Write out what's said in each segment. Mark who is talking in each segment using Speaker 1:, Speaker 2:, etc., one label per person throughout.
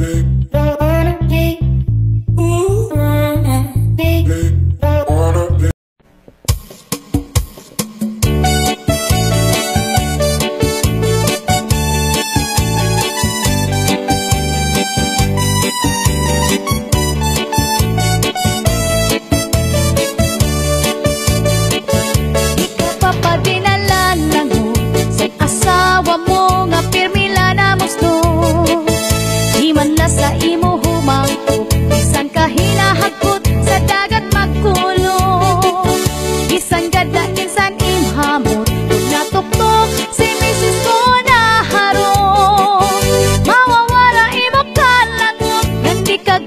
Speaker 1: babe.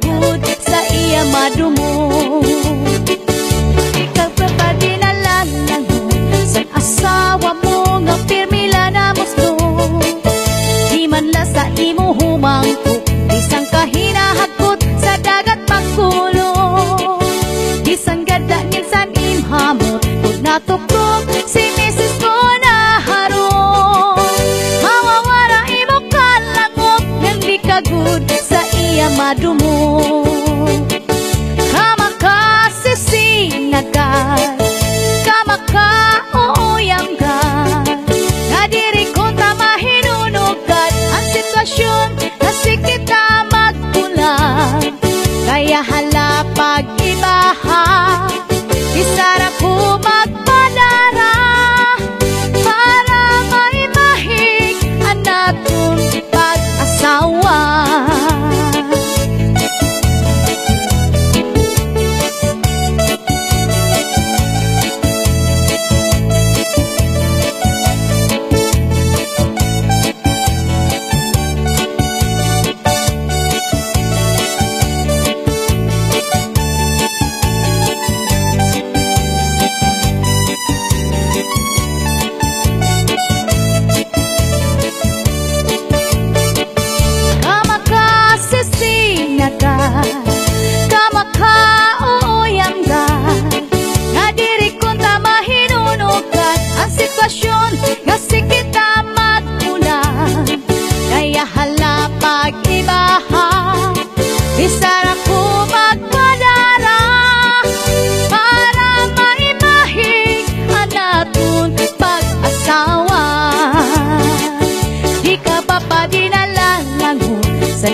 Speaker 2: pagod sa iya madumog Ikaw ka pa dinalala mo sa asawa mo nga pirmila na musto? Di man la sa imo humangko Isang kahinahagot sa dagat magkulo Isang ganda minsan imhamot Kung natuklog si Mrs. Mo na Mawawara imo kalangok Nang di sa iya madumog dejarlo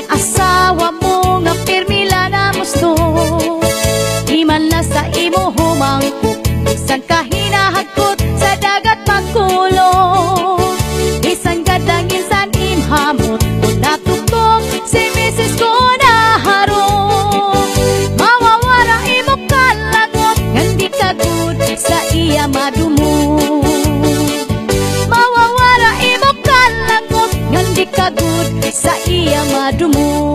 Speaker 2: assim. Ya madumu.